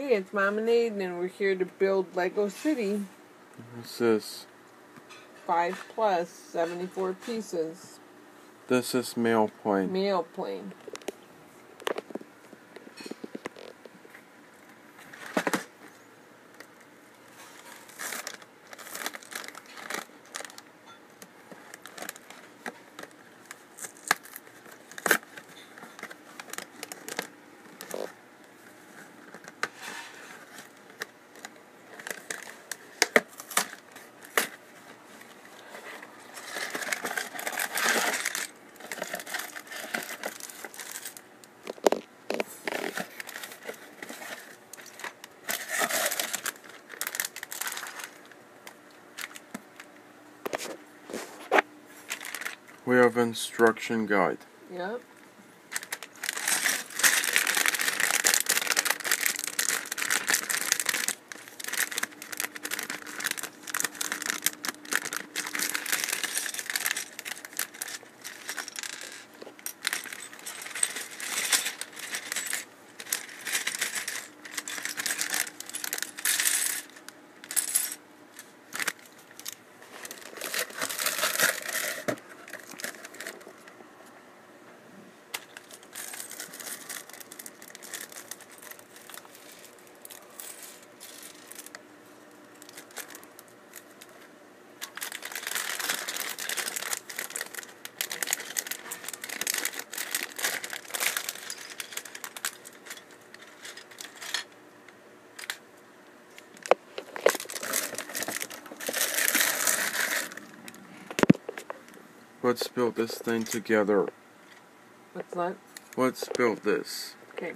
Okay, it's Mom and Aidan, and we're here to build Lego City What's this? 5 plus, 74 pieces. This is mail plane. Mail plane. We have instruction guide. Yep. Let's build this thing together. What's that? Let's build this. Okay.